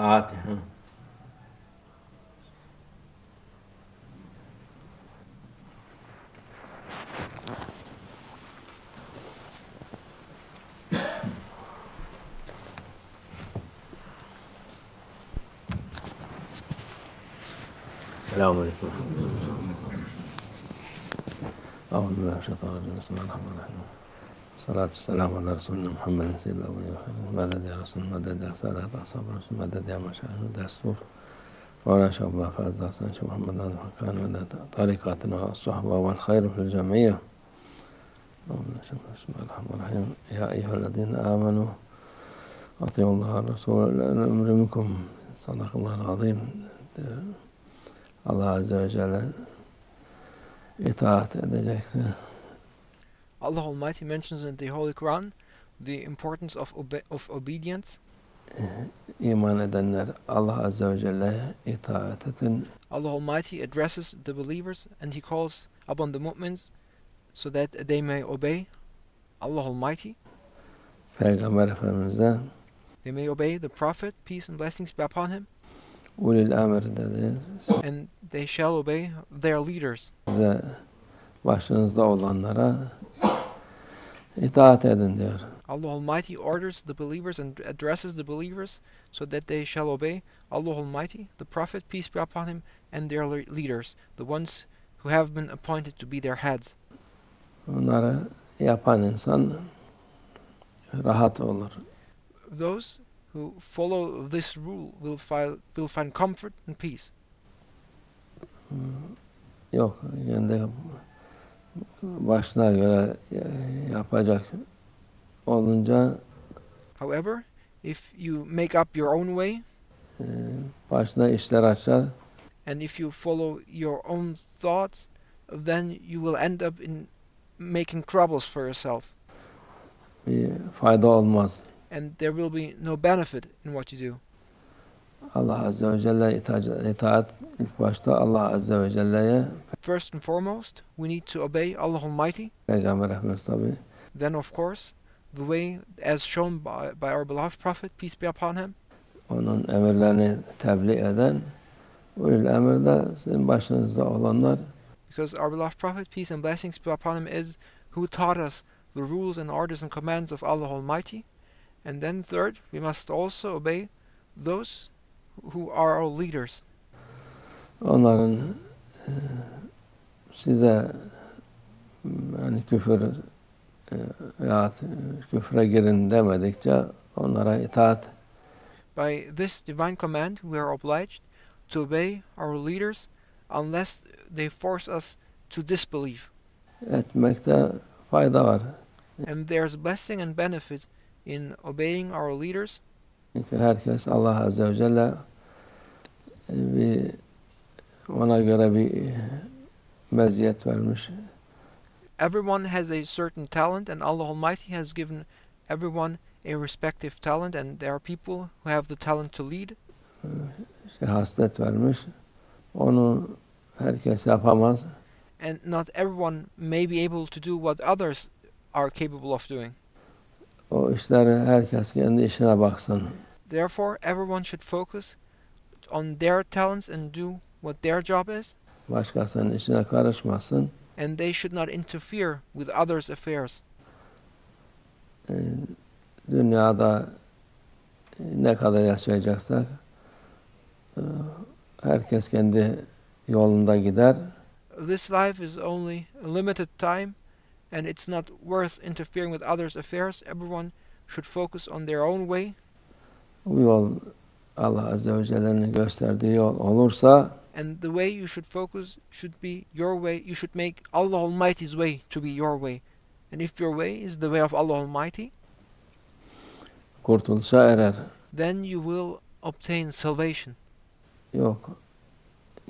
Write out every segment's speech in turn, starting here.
الفاتحة السلام عليكم. أعوذ بالله من الشيطان الرجيم. بسم الله الرحمن الرحيم. الصلاة والسلام على رسولنا محمد سيد الأولين والآخرين مدد يا رسول مدد يا سادة أصحاب الرسول مدد يا مشايخ دستور وأنا شاء الله فاز حسن شيخ محمد ناظر كان مدد طريقاتنا والصحبة والخير في الجمعية بسم الله الرحمن الرحيم يا أيها الذين آمنوا أطيعوا الله والرسول الأمر منكم. صدق الله العظيم. Azze ve Celle itaat edeceksin. Allah Almighty mentions in the Holy Quran the importance of, obe- of obedience. Eh, iman edenler Allah Azze ve Celle'ye itaat edin. Allah Almighty addresses the believers and He calls upon the mu'mins so that they may obey Allah Almighty. Peygamber Efendimiz'e They may obey the Prophet, peace and blessings be upon him, ulil emir dedi. and they shall obey their leaders. Size başınızda olanlara itaat edin diyor. Allah Almighty orders the believers and addresses the believers so that they shall obey Allah Almighty, the Prophet, peace be upon him, and their leaders, the ones who have been appointed to be their heads. Bunları yapan insan rahat olur. Those who follow this rule will, fi- will find comfort and peace. Yok kendi başına göre yapacak olunca However, if you make up your own way e, başına işler açar. and if you follow your own thoughts, then you will end up in making troubles for yourself, Bir fayda olmaz. and there will be no benefit in what you do. Allah Azze ve Celle itaat, ilk başta Allah Azze ve Celle'ye First and foremost, we need to obey Allah Almighty. Peygamber Efendimiz tabi Then, of course, the way as shown by, by our beloved Prophet, peace be upon him, onun emirlerini tebliğ eden ulul emir de sizin başınızda olanlar because our beloved Prophet, peace and blessings be upon him, is who taught us the rules and orders and commands of Allah Almighty. And then, third, we must also obey those who are our leaders. onların e, size yani küfür e, veya küfre girin demedikçe onlara itaat By this divine command, we are obliged to obey our leaders unless they force us to disbelieve. etmekte fayda var. And there's blessing and benefit in obeying our leaders Çünkü herkes Allah Azze ve Celle ona göre bir meziyet vermiş. everyone has a certain talent and Allah Almighty has given everyone a respective talent and there are people who have the talent to lead Şey, haslet vermiş. Onu herkes yapamaz. and not everyone may be able to do what others are capable of doing. O işleri herkes kendi işine baksın. Therefore everyone should focus on their talents and do what their job is Başkasının işine karışmasın. and they should not interfere with others' affairs. Ee, dünyada ne kadar yaşayacaksak e, herkes kendi yolunda gider. This life is only a limited time and it's not worth interfering with others' affairs. Everyone should focus on their own way Bu yol Allah Azze ve Celle'nin gösterdiği yol olursa and the way you should focus should be your way. You should make Allah Almighty's way to be your way. And if your way is the way of Allah Almighty, kurtuluşa erer. then you will obtain salvation. Yok.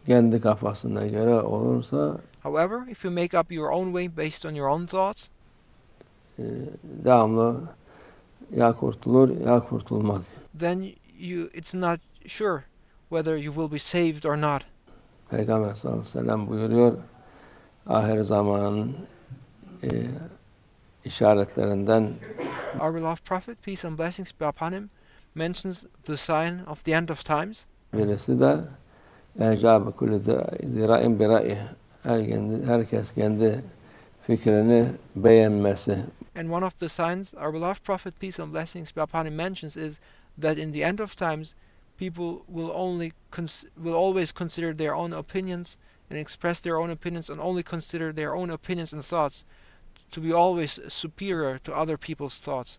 Kendi kafasına göre olursa However, if you make up your own way based on your own thoughts, e, devamlı ya kurtulur ya kurtulmaz. then you it's not sure whether you will be saved or not. Peygamber sallallahu aleyhi ve sellem buyuruyor ahir zamanın e, işaretlerinden Our beloved Prophet, peace and blessings be upon him, mentions the sign of the end of times, Birisi de kulü zira'in bir. Her kendi- Herkes kendi fikrini beğenmesi. and one of the signs our beloved Prophet, peace and blessings be upon him, mentions is that in the end of times, people will only will always consider their own opinions and express their own opinions, and only consider their own opinions and thoughts to be always superior to other people's thoughts,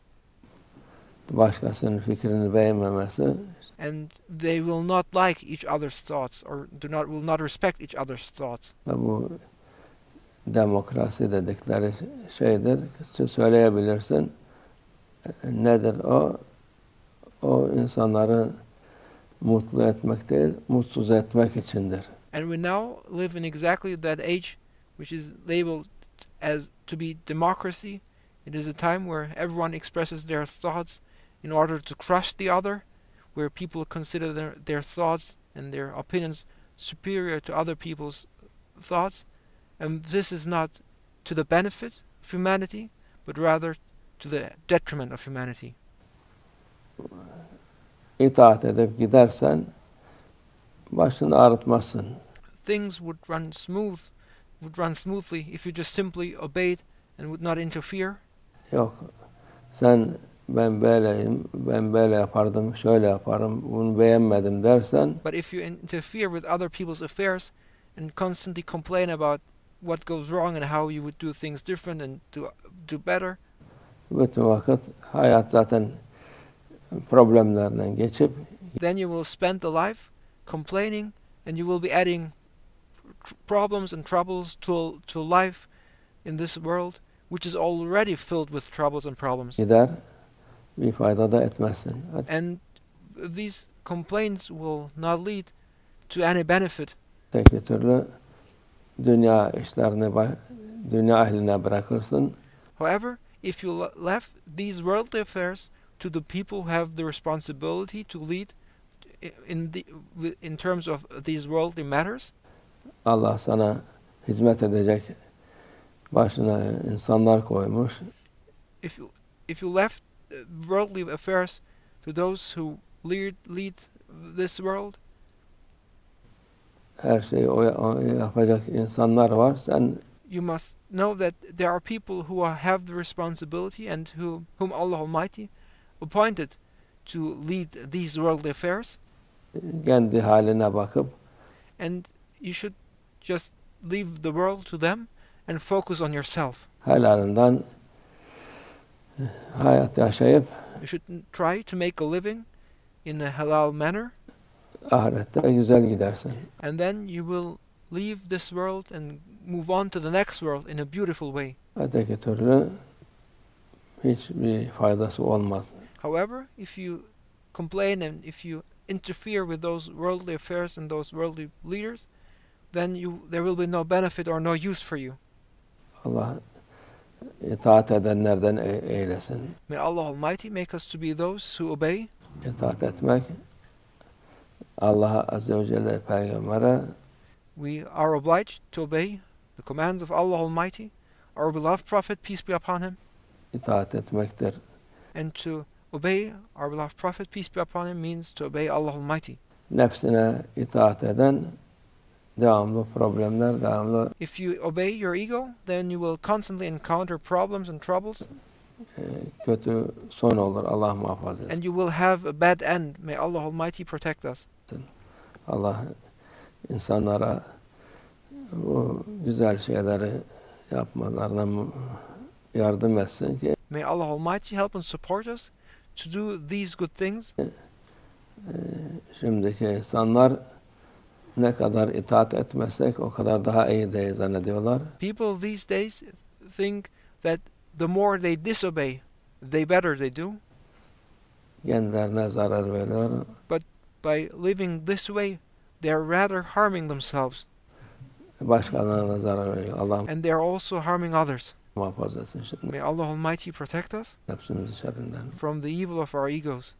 and they will not like each other's thoughts or do not will not respect each other's thoughts. Bu demokrasi dedikleri şeydir. Söyleyebilirsin. Nedir o? O insanları mutlu etmek değil, mutsuz etmek içindir. And we now live in exactly that age which is labeled as to be democracy. It is a time where everyone expresses their thoughts in order to crush the other, where people consider their, their thoughts and their opinions superior to other people's thoughts. And this is not to the benefit of humanity, but rather to the detriment of humanity. İtaat edip gidersen başını ağrıtmazsın. Things would run smooth, would run smoothly if you just simply obeyed and would not interfere. Yok. Sen ben böyleyim, ben böyle yapardım, şöyle yaparım, bunu beğenmedim dersen But if you interfere with other people's affairs and constantly complain about what goes wrong and how you would do things different and do do better, bütün vakit hayat zaten problemlerden geçip then you will spend the life complaining and you will be adding problems and troubles to to life in this world which is already filled with troubles and problems. gider, bir fayda da etmezsin. And these complaints will not lead to any benefit. Öteki türlü dünya işlerini dünya ehline bırakırsın. However, if you left these worldly affairs to the people who have the responsibility to lead in the in terms of these worldly matters, Allah sana hizmet edecek başına insanlar koymuş. if you if you left worldly affairs to those who lead lead this world, Her şeyi o, o yapacak insanlar var. Sen you must know that there are people who are, have the responsibility and who whom Allah Almighty appointed to lead these worldly affairs, kendi haline bakıp and you should just leave the world to them and focus on yourself. helalinden eh, hayat yaşayıp You should try to make a living in a halal manner, ahirette güzel gidersin. and then you will leave this world and move on to the next world in a beautiful way. Öteki türlü hiçbir faydası olmaz. However, if you complain and if you interfere with those worldly affairs and those worldly leaders, then you there will be no benefit or no use for you. Allah itaat edenlerden eylesin. May Allah Almighty make us to be those who obey, İtaat etmek Allah'a Azze ve Celle peygambere we are obliged to obey the commands of Allah Almighty, our beloved Prophet, peace be upon him, itaat etmektir. and to obey our beloved Prophet, peace be upon him, means to obey Allah Almighty. Nefsine itaat eden devamlı problemler, devamlı If you obey your ego, then you will constantly encounter problems and troubles, kötü son olur. Allah muhafaza etsin. and you will have a bad end. May Allah Almighty protect us. Allah insanlara bu güzel şeyleri yapmalarına yardım etsin ki May Allah Almighty help and support us to do these good things. şimdiki insanlar ne kadar itaat etmezsek o kadar daha iyi diye zannediyorlar. People these days think that the more they disobey, the better they do. Kendilerine zarar veriyor. By living this way, they are rather harming themselves, Başkalarına zarar veriyor. Allah and they are also harming others. Muhafaza etsin şimdi May Allah Almighty protect us from the evil of our egos.